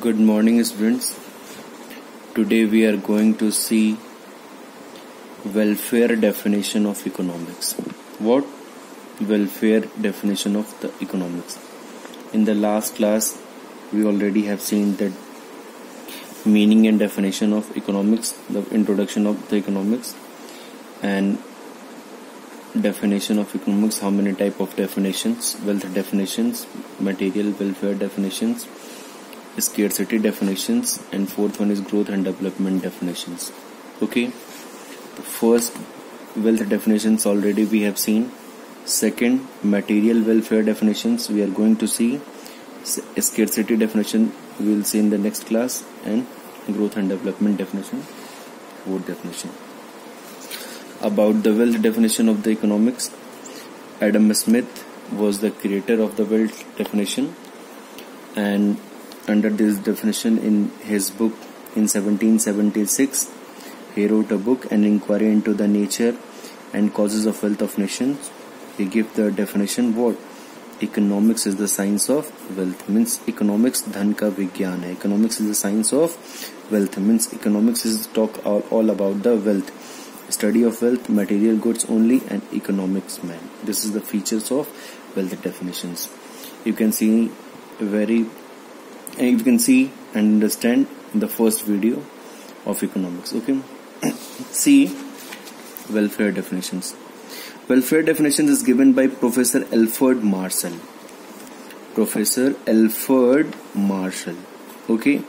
Good morning, students. Today we are going to see welfare definition of economics. What welfare definition of the economics? In the last class, we already have seen that meaning and definition of economics, the introduction of the economics, and definition of economics. How many type of definitions? Wealth definitions, material welfare definitions scarcity definitions and fourth one is growth and development definitions. Okay. First wealth definitions already we have seen. Second material welfare definitions we are going to see. Scarcity definition we will see in the next class and growth and development definition fourth definition. About the wealth definition of the economics adam smith was the creator of the wealth definition and under this definition in his book in 1776 he wrote a book an inquiry into the nature and causes of wealth of nations. He gave the definition what? Economics is the science of wealth means economics dhan ka vigyan hai. Economics is the science of wealth means economics is talk all, all about the wealth. Study of wealth material goods only and economics man. This is the features of wealth definitions. You can see very and you can see and understand the first video of economics okay? See welfare definitions. Welfare definitions is given by professor alfred marshall. Professor alfred marshall okay?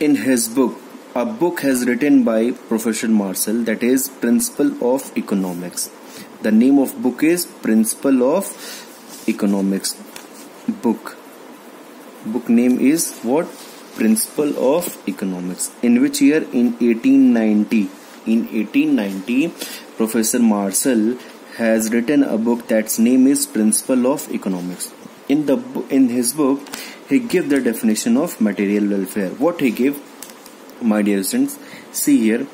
In his book a book has written by professor marshall that is principle of economics. The name of book is principle of economics book book name is what? Principle of economics in which year? In 1890 in 1890 professor marshall has written a book that's name is principle of economics. In the in his book he gave the definition of material welfare. What he gave my dear students see here.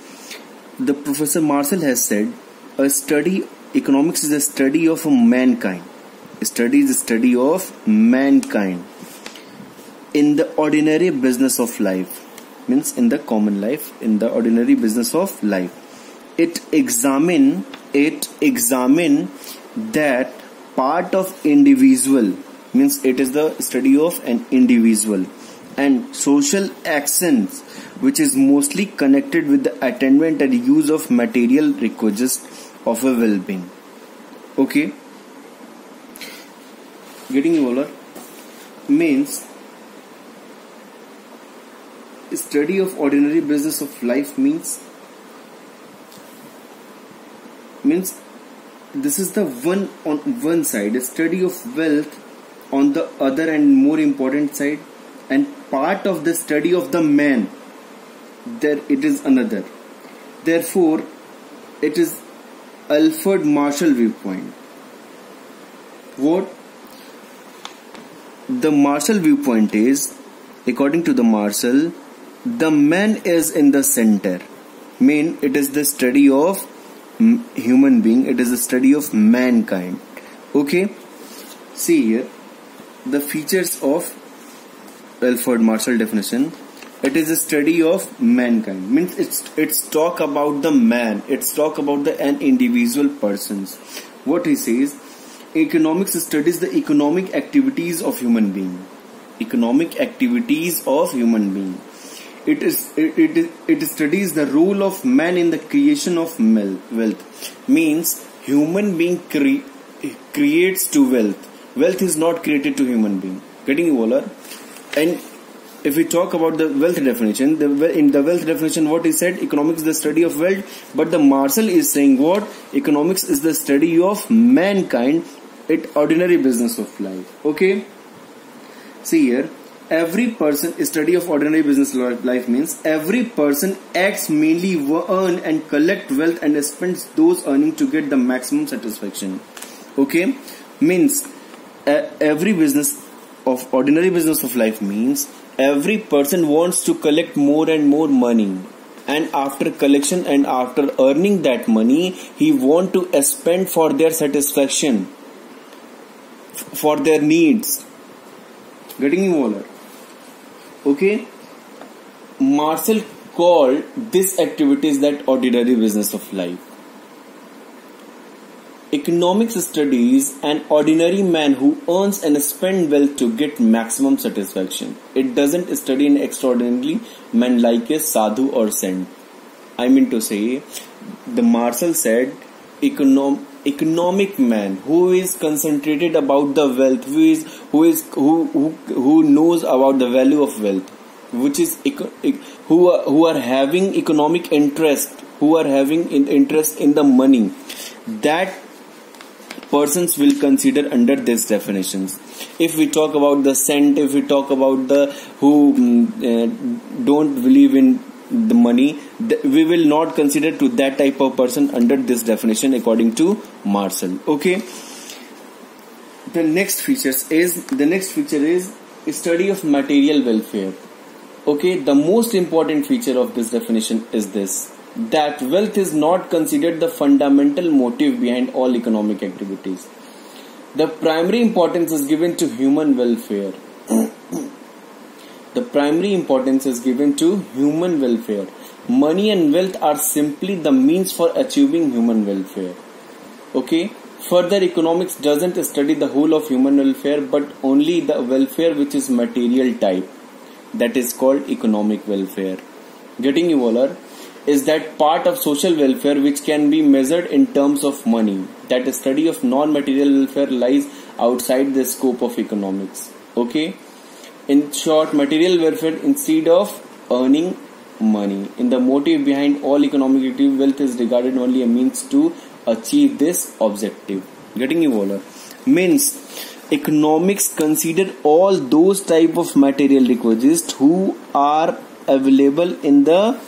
The professor marshall has said a study economics is a study of mankind. Study is a study of mankind in the ordinary business of life means in the common life in the ordinary business of life. It examine it examine that part of individual means it is the study of an individual. And social actions which is mostly connected with the attainment and use of material requisites of a well-being. Okay? Getting over means study of ordinary business of life means means this is the one on one side study of wealth on the other and more important side and part of the study of the man there it is another. Therefore it is alfred marshall viewpoint. What? The marshall viewpoint is according to the marshall the man is in the center. Mean it is the study of human being. It is the study of mankind. Okay? See here the features of Alfred Marshall definition. It is a study of mankind. Means it's it's talk about the man. It's talk about the an individual persons. What he says economics studies the economic activities of human being. Economic activities of human being it is it, it, it studies the role of man in the creation of wealth. Means human being cre- creates to wealth. Wealth is not created to human being. Getting you all and if we talk about the wealth definition the, in the wealth definition what is said? Economics is the study of wealth. But the marshall is saying what? Economics is the study of mankind it ordinary business of life. Okay? See here every person study of ordinary business life means every person acts mainly earn and collect wealth and spends those earning to get the maximum satisfaction. Okay? Means uh, every business of ordinary business of life means every person wants to collect more and more money. And after collection and after earning that money he want to spend for their satisfaction for their needs. Getting you all Okay, Marshall called this activities that ordinary business of life. Economics studies an ordinary man who earns and spends well to get maximum satisfaction. It doesn't study an extraordinary man like a sadhu or saint. I mean to say, the Marshall said, economic man who is concentrated about the wealth, who is who is who who, who knows about the value of wealth, which is who are, who are having economic interest, who are having in interest in the money, that persons will consider under these definitions. If we talk about the saint if we talk about the who uh, don't believe in the money we will not consider to that type of person under this definition according to marshall okay the next features is the next feature is study of material welfare okay the most important feature of this definition is this that wealth is not considered the fundamental motive behind all economic activities. The primary importance is given to human welfare. The primary importance is given to human welfare. Money and wealth are simply the means for achieving human welfare. Okay? Further, economics doesn't study the whole of human welfare but only the welfare which is material type. That is called economic welfare. Getting you all is that part of social welfare which can be measured in terms of money. That study of non-material welfare lies outside the scope of economics. Okay. In short, material welfare instead of earning money. In the motive behind all economic activity, wealth is regarded only a means to achieve this objective. Getting you all uh, means economics consider all those type of material requisites who are available in the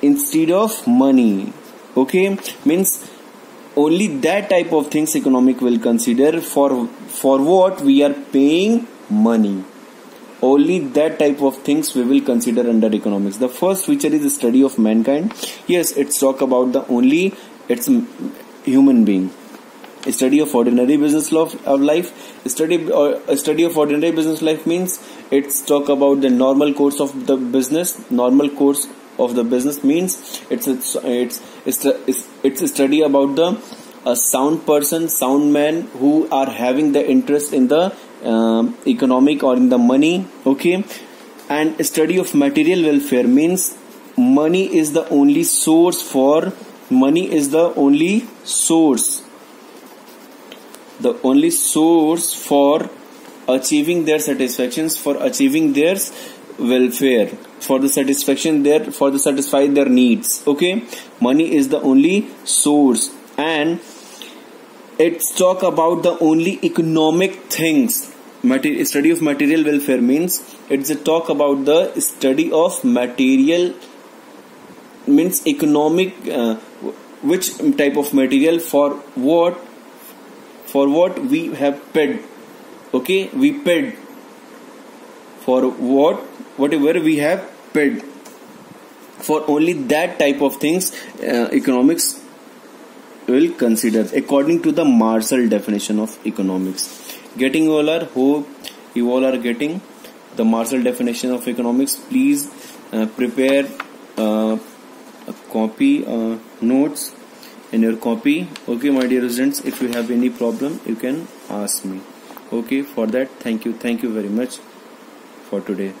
instead of money okay means only that type of things economic will consider for for what we are paying money. Only that type of things we will consider under economics. The first feature is the study of mankind. Yes it's talk about the only it's human being. A study of ordinary business of life. A study or a study of ordinary business life means it's talk about the normal course of the business. Normal course of the business means it's it's it's it's, it's a study about the a sound person sound man who are having the interest in the um, economic or in the money okay? And study of material welfare means money is the only source for money is the only source. The only source for achieving their satisfactions for achieving their welfare for the satisfaction there for the satisfy their needs okay? Money is the only source. And it's talk about the only economic things. Study of material welfare means it's a talk about the study of material means economic uh, which type of material for what for what we have paid. Okay? We paid. For what whatever we have paid. For only that type of things uh, economics will consider according to the Marshall definition of economics. Getting all are hope you all are getting the Marshall definition of economics please uh, prepare uh, a copy uh, notes in your copy. Okay my dear students if you have any problem you can ask me. Okay for that thank you thank you very much for today